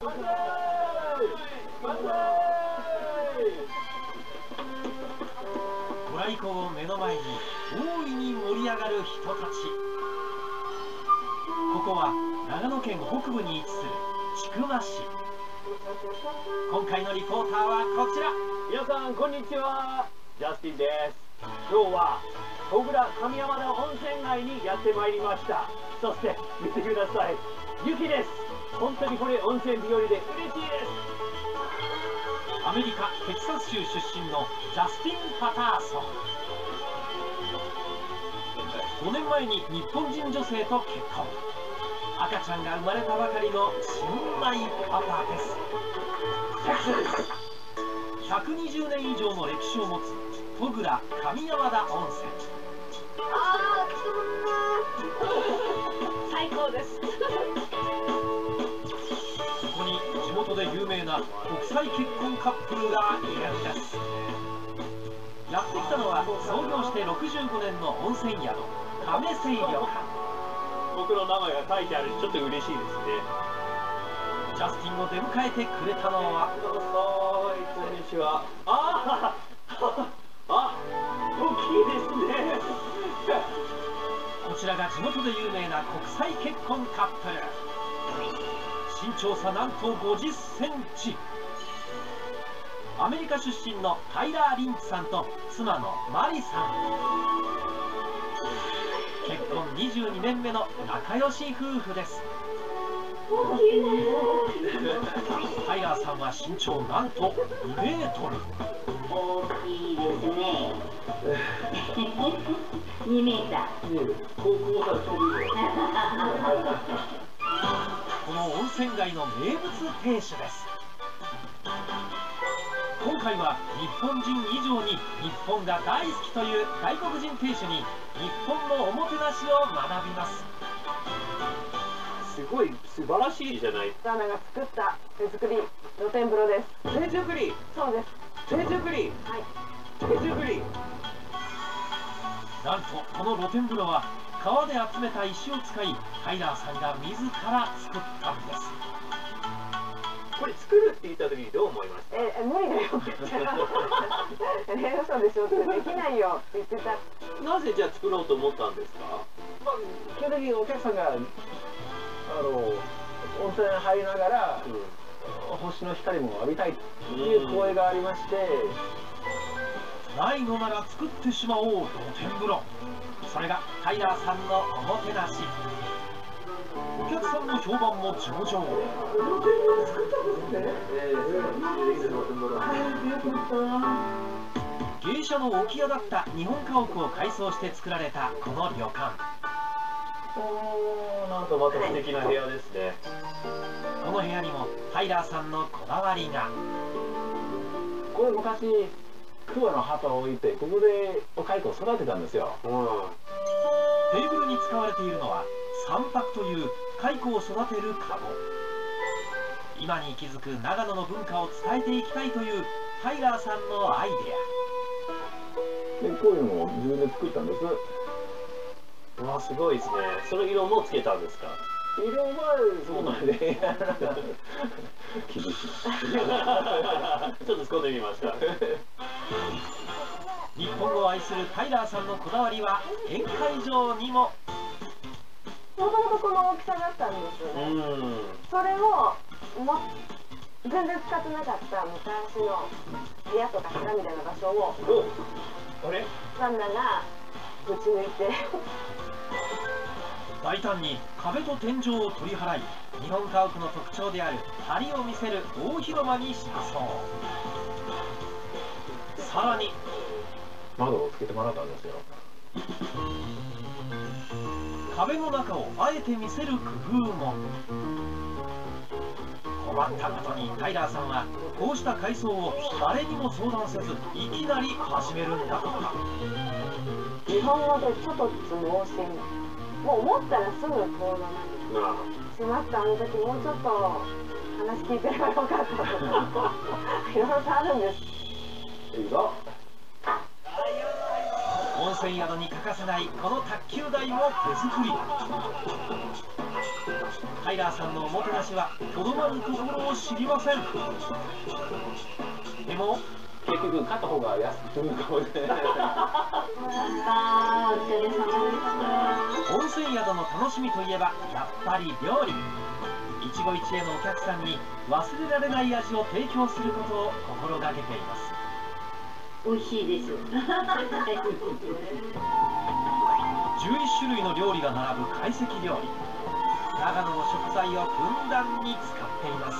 ご来光を目の前に大いに盛り上がる人たち。ここは長野県北部に位置する千曲市。今回のリポーターはこちら。皆さんこんにちは。ジャスティンです。今日は小倉上山田温泉街にやってまいりました。そして見てください。雪です。本当にこれ温泉日和で嬉しいです。アメリカ・テキサス州出身のジャスティン・パターソン。5年前に日本人女性と結婚。赤ちゃんが生まれたばかりの新米パパです。120年以上の歴史を持つ戸倉上山田温泉。あー最高です。名な国際結婚カップルがいるんです。やってきたのは創業して65年の温泉宿亀水旅館。僕の名前が書いてあるちょっと嬉しいですね。ジャスティンを出迎えてくれたのは。どうぞこんにちは。ああ大きいですね。こちらが地元で有名な国際結婚カップル身長差なんと50センチ。アメリカ出身のタイラー・リンチさんと妻のマリさん。結婚22年目の仲良し夫婦です。大きいねタイラーさんは身長なんと2メートル。大きいですね。2メーター。高校生飛ぶよ この温泉街の名物亭主です。今回は日本人以上に日本が大好きという外国人亭主に日本のおもてなしを学びます。すごい素晴らしい。じゃないダナが作った手作り露天風呂です。手作り？そうです。手作り？はい。手作り。なんとこの露天風呂は川で集めた石を使いタイラーさんが自ら作ったんです。これ作るって言った時にどう思いました？ええ無理だよ。って言ったらえ嘘でしょってできないよ。って言ってた。なぜじゃあ作ろうと思ったんですか？まあ、基本的にお客さんがあの温泉入りながら星の光も浴びたいっていう声がありまして、ないのなら作ってしまおう露天風呂それがタイラーさんのおもてなし。お客さんの評判も上々。芸者の置屋だった日本家屋を改装して作られたこの旅館。おーなんとまた素敵な部屋ですね。この部屋にもタイラーさんのこだわりが。これ昔桑の葉を置いてここでお蚕を育てたんですよ。うん。テーブルに使われているのは三白という蚕を育てるカゴ。今に息づく長野の文化を伝えていきたいというタイラーさんのアイデでこういうのを自分で作ったんです。うわすごいですね。その色もつけたんですか？色はそうなんで厳しいちょっと突っ込んでみました。ア日本語を愛するタイラーさんのこだわりは宴会場にも。もともとこの大きさだったんですよね、うん。それをも全然使ってなかった昔の部屋とか部屋みたいな場所をおあれ？旦那がぶち抜いて大胆に壁と天井を取り払い日本家屋の特徴である梁を見せる大広間にしたそう。さらに窓をつけてもらったんですよ。壁の中をあえて見せる工夫も。困ったことにタイラーさんはこうした改装を誰にも相談せずいきなり始めるんだとか。日本語でちょっとつ盲信もう思ったらすぐ行動なんですまあしまったあの時もうちょっと話聞いてればよかったとかいろいろとあるんですいいぞ。温泉宿に欠かせないこの卓球台も手作りタイラーさんのおもてなしはとどまるところを知りません。でも結局買った方が安く済むかもしれないあーお疲れ様で。し た温泉宿の楽しみといえばやっぱり料理。一期一会のお客さんに忘れられない味を提供することを心がけています。美味しいです11 種類の料理が並ぶ懐石料理。長野の食材をふんだんに使っています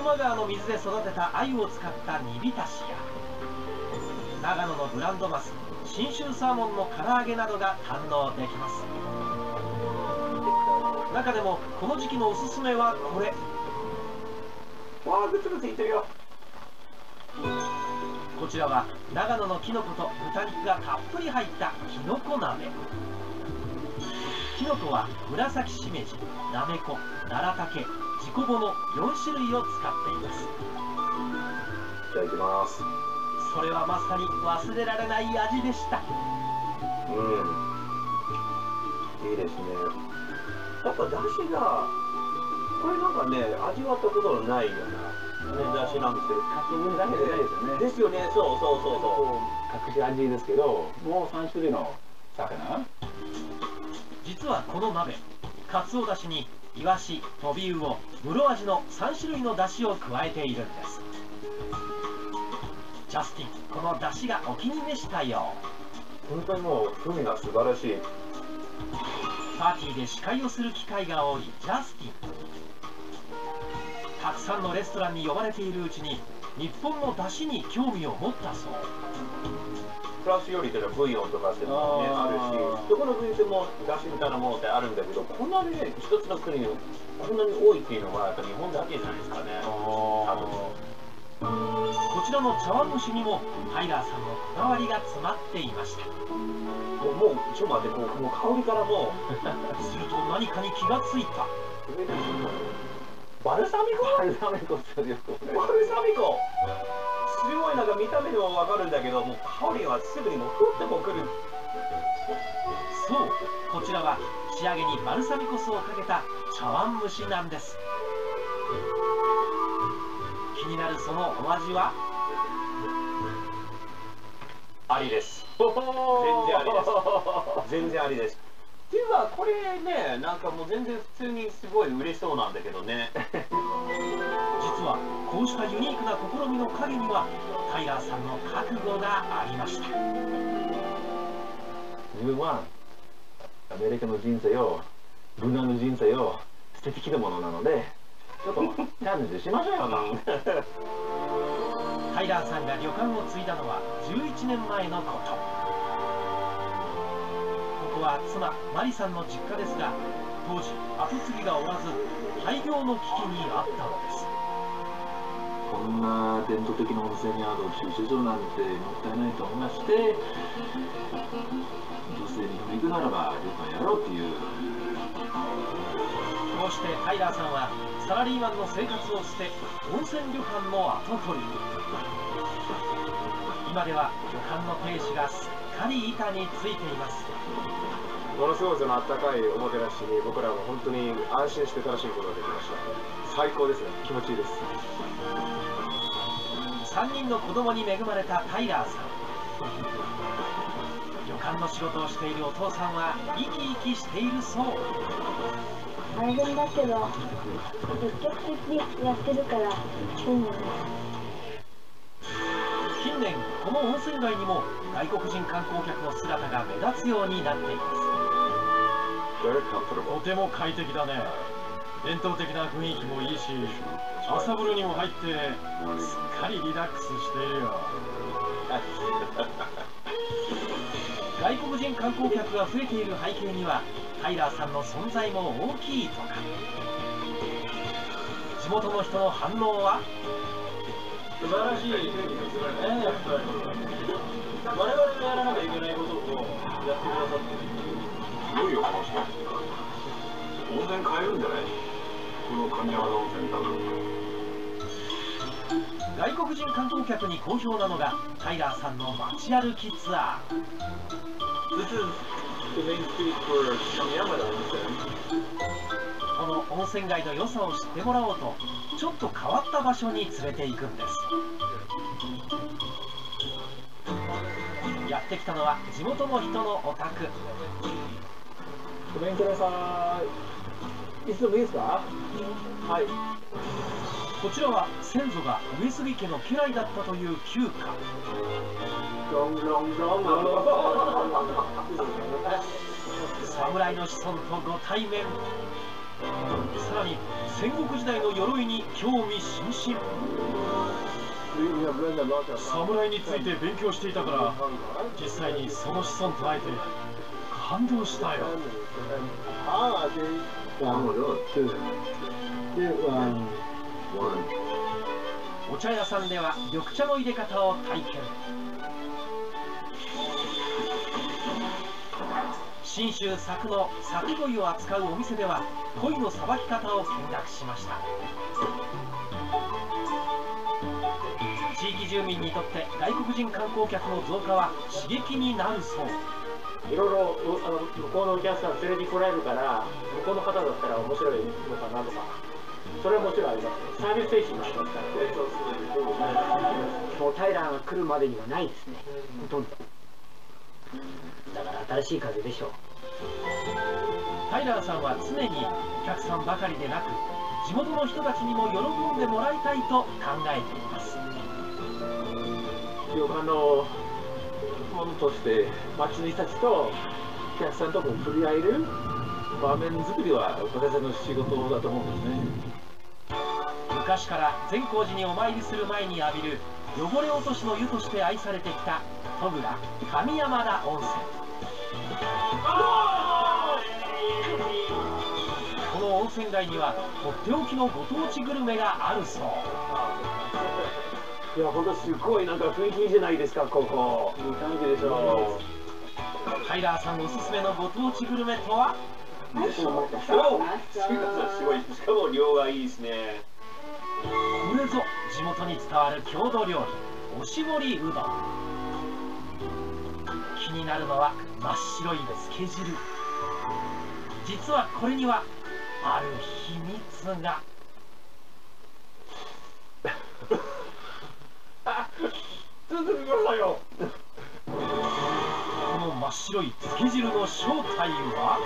千曲川の水で育てた鮎を使った煮浸しや長野のブランドマス信州サーモンの唐揚げなどが堪能できます。中でもこの時期のおすすめはこれ。わあグツグツいってるよ。こちらは長野のキノコと豚肉がたっぷり入ったキノコ鍋。キノコは紫しめじ、なめこ、奈良竹、ジコボの4種類を使っています。いただきます。それはまさに忘れられない味でした。うん。いいですね。やっぱだしがこれなんかね味わったことのないようなねだしなんですけどかき分だけじゃないですよね。ですよね。そうそうそうそ隠し味ですけどもう3種類の魚実はこの鍋かつおだしにイワシ、トビウオ、ムロアジの3種類の出汁を加えているんです。ジャスティンこの出汁がお気に召したよう。本当にもう風味が素晴らしい。パーティーで司会をする機会が多いジャスティン。たくさんのレストランに呼ばれているうちに日本の出汁に興味を持ったそううプラスよりというのはブイヨンとかっていうのもねあるしどこの国でもだしみたいなものってあるんだけどこんなにね一つの国にこんなに多いっていうのはやっぱ日本だけじゃないですかねこちらの茶碗蒸しにもタイラーさんのこだわりが詰まっていましたもうちょっと待ってこうもう香りからもうすると何かに気がついた。バルサミコ。バルサミコバルサミコすごいなんか見た目でもわかるんだけどもう香りはすぐにもふってもくるそうこちらは仕上げにバルサミコ酢をかけた茶碗蒸しなんです。気になるそのお味は？ありです。全然ありです。全然ありです。っていうかこれねなんかもう全然普通にすごい嬉しそうなんだけどね。実はこうしたユニークな試みの陰にはタイラーさんの覚悟がありました。自分はアメリカの人生をルナの人生を捨ててきたものなのでちょっとチャレンジしましょうよ。な タイラーさんが旅館を継いだのは11年前のこと。ここは妻マリさんの実家ですが当時後継ぎがおらず廃業の危機にあったのですこんな伝統的な温泉にある駐車場なんてもったいないと思いまして女性に行くならば旅館やろうっていう。こうしてタイラーさんはサラリーマンの生活を捨て温泉旅館の跡取り。に今では旅館の亭主がすっかり板についています。ものすごいそのあったかいおもてなしに僕らも本当に安心して楽しむことができました。最高ですね。気持ちいいです。3人の子供に恵まれたタイラーさん。旅館の仕事をしているお父さんは生き生きしているそう。大変だけど積極的にやってるからいいんだね近年この温泉街にも外国人観光客の姿が目立つようになっていますとても快適だね。伝統的な雰囲気もいいし朝風呂にも入ってすっかりリラックスしているよ。外国人観光客が増えている背景にはタイラーさんの存在も大きいとか。地元の人の反応は？素晴らしい、ね、我々がやらなきゃいけないことをやってくださってるすごいよこの人温泉変えるんじゃない。この神山温泉多分外国人観光客に好評なのがタイラーさんの街歩きツアー。This is the main street for Kamiyama この温泉街の良さを知ってもらおうとちょっと変わった場所に連れて行くんです。やってきたのは地元の人のお宅。ごめんください。いつでもいいですか？はい。こちらは先祖が上杉家の家来だったという旧家。Wrong, wrong, wrong. 侍の子孫とご対面。さらに戦国時代の鎧に興味津々。侍について勉強していたから実際にその子孫と会えて感動したよ。お茶屋さんでは緑茶の入れ方を体験。信州佐久の佐久鯉を扱うお店では鯉のさばき方を見学しました。地域住民にとって外国人観光客の増加は刺激になるそう。いろいろあの向こうのお客さん連れてこられるから向こうの方だったら面白いのかなとかそれはもちろんあります。サービス精神がありますから。もう平が来るまでにはないですね。ほとんど。だから新しい風でしょう。タイラーさんは常にお客さんばかりでなく地元の人たちにも喜んでもらいたいと考えています。旅館のものとして町の人たちとお客さんとも触れ合える場面作りは私たちの仕事だと思うんですね。昔から善光寺にお参りする前に浴びる汚れ落としの湯として愛されてきた戸倉上山田温泉。この温泉街にはとっておきのご当地グルメがあるそう。いや本当すごいなんか雰囲気いいじゃないですかここ。いい感じでしょタイラーさんおすすめのご当地グルメとは？すごい。しかも量がいいですね。これぞ地元に伝わる郷土料理おしぼりうどん。気になるのは真っ白いつけ汁。実はこれにはある秘密が続きましたよこの真っ白いつけ汁の正体は？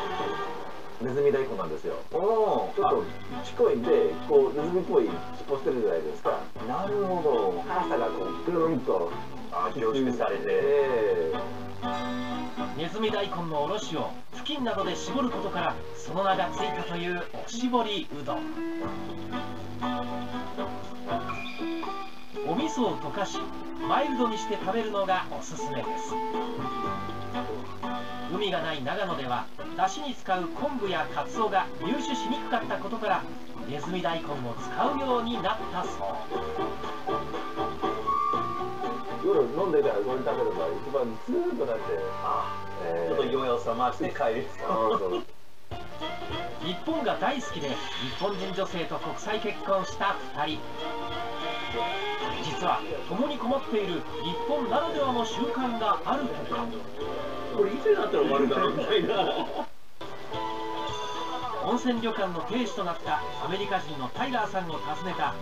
ネズミ大根なんですよ。ちょっとちっこいんでこうネズミっぽい尻尾してるじゃないですか。なるほど。辛さがこうぐるんと凝縮されて。ネズミ大根のおろしを布巾などで絞ることからその名がついたというおしぼりうどんお味噌を溶かしマイルドにして食べるのがおすすめです。海がない長野では出汁に使う昆布やカツオが入手しにくかったことからネズミ大根を使うようになったそう。夜飲んでからこれ食べるのが一番ツーンとなってちょっと酔いを覚まして帰る。日本が大好きで日本人女性と国際結婚した2人実は共に困っている日本ならではの習慣があるとか。これいつになったら終わるみたいな。温泉旅館の亭主となったアメリカ人のタイラーさんを訪ねた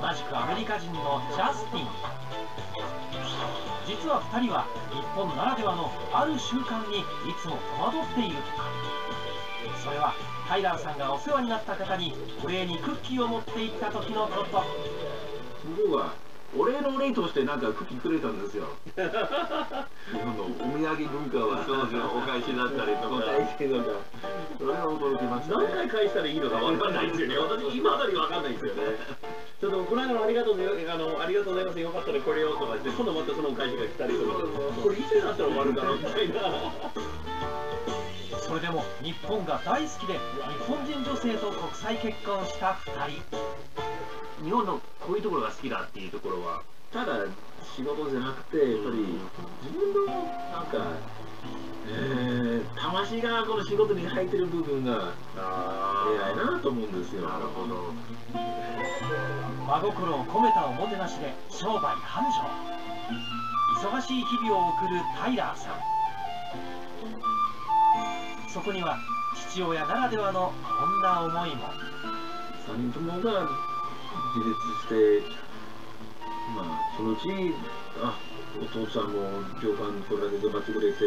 同じくアメリカ人のジャスティン。実は2人は日本ならではのある習慣にいつも戸惑っているとか。それはタイラーさんがお世話になった方にお礼にクッキーを持って行った時のこと向こうがお礼のお礼としてなんかクッキーくれたんですよ。日本のお土産文化は少女お返しだったりとか。それは驚きました何回返したらいいのか分かんないんですよね私今だに分かんないんですよね。ちょっとこの間のありがとうであのありがとうございますよかったらこれをとか言って今度またそのお返しが来たりとか。これいつになったら終わるかなみたいなそれでも日本が大好きで日本人女性と国際結婚した2人日本のこういうところが好きだっていうところはただ仕事じゃなくてやっぱり自分のなんか、えー、魂がこの仕事に入ってる部分が偉いなと思うんですよ。なるほど。真心を込めたおもてなしで商売繁盛。忙しい日々を送るタイラーさん。そこには父親ならではのこんな思いも。3人ともが自立してまあそのうちあお父さんも上官これだけ頑張ってくれて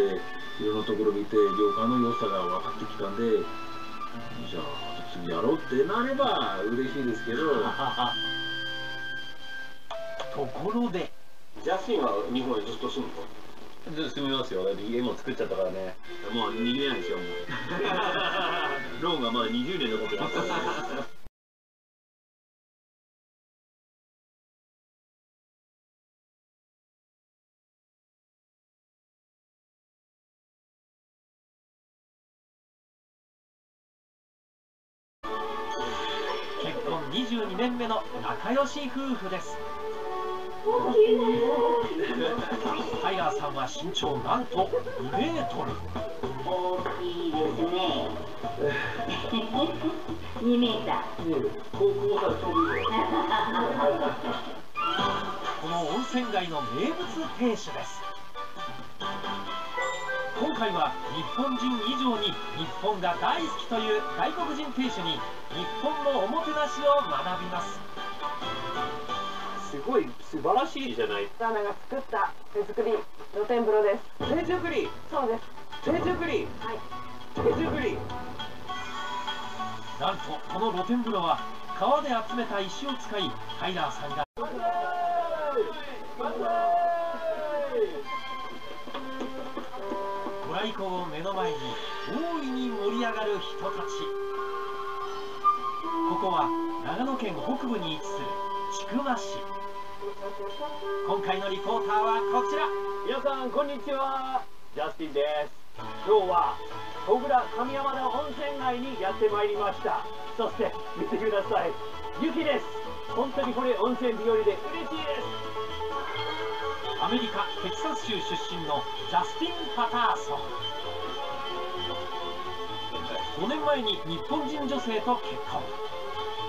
いろんなところ見て上官の良さが分かってきたんでじゃあ次やろうってなれば嬉しいですけど。ところで。ジャスティンは日本にずっと住むの？ずっと住みますよ。だって家も作っちゃったからね。もう逃げないですよもう。ローンがまだ20年残ってます。からね結婚22年目の仲良し夫婦です。タイラーさんは身長なんと2メートル。大きいですね。2メーター。この温泉街の名物亭主です。今回は日本人以上に日本が大好きという外国人亭主に日本のおもてなしを学びます。すごい素晴らしいじゃない。ダーナが作った手作り露天風呂です。手作り？そうです。手作り？はい。手作り。なんとこの露天風呂は川で集めた石を使いタイラーさんがご来光を目の前に大いに盛り上がる人たち。ここは長野県北部に位置する千曲市。今回のリポーターはこちら。皆さんこんにちは。ジャスティンです。今日は小倉上山田温泉街にやってまいりました。そして見てください。雪です。本当にこれ温泉日和で嬉しいです。アメリカ・テキサス州出身のジャスティン・パターソン5年前に日本人女性と結婚。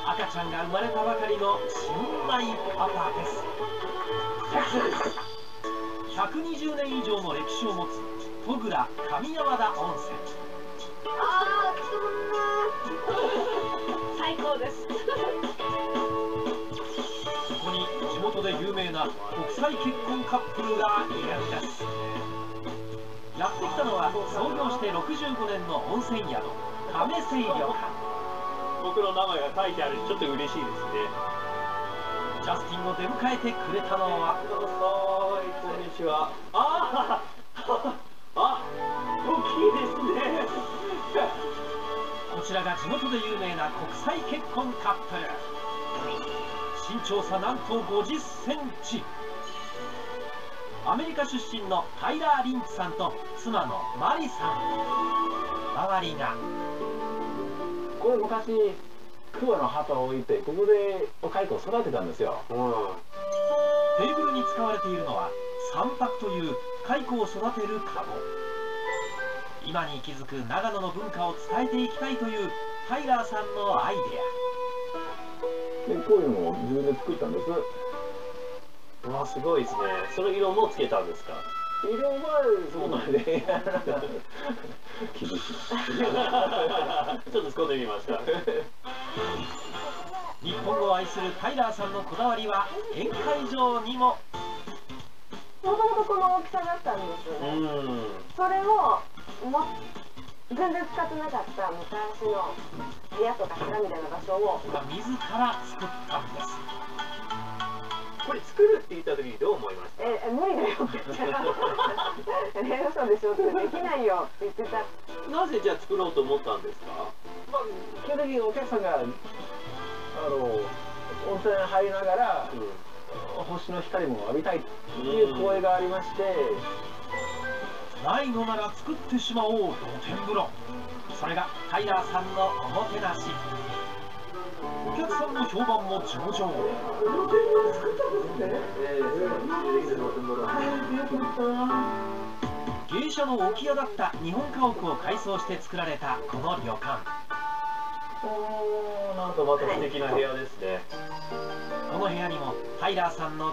赤ちゃんが生まれたばかりの新米パパです。120年以上の歴史を持つ戸倉上山田温泉。あー最高です。そこに地元で有名な国際結婚カップルがいるんです。やってきたのは創業して65年の温泉宿亀水旅館僕の名前が書いてある。ちょっと嬉しいですね。ジャスティンを出迎えてくれたのは。どうぞこんにちはあああ大きいですね。こちらが地元で有名な国際結婚カップル。身長差なんと50センチ。アメリカ出身のタイラー・リンチさんと妻のマリさん。周りがこれ昔桑の葉を置いてここでお蚕を育てたんですよ。テーブルに使われているのは三白という蚕を育てるカゴ。今に息づく長野の文化を伝えていきたいというタイラーさんのアイデでこういうのを自分で作ったんです。わあすごいですね。その色もつけたんですか？色はそうなんで厳しいちょっと突っ込んでみました。ア日本語を愛するタイラーさんのこだわりは宴会場にも。もともとこの大きさだったんですよね、うんそれをも全然使ってなかった昔の部屋とか部屋みたいな場所を自ら作ったんですこれ作るって言った時にどう思いました？ええ無理だよ。って言っちゃ。うえ嘘でしょってできないよ。って言ってた。なぜじゃあ作ろうと思ったんですか？基本的にお客さんがあの温泉入りながら星の光も浴びたいっていう声がありまして、ないのなら作ってしまおう露天風呂それがタイラーさんのおもてなしお客さんの評判も上々芸者の置屋だった日本家屋を改装して作られたこの旅館おーなんかまた素敵な部屋ですね。この部屋にもタイラーさんの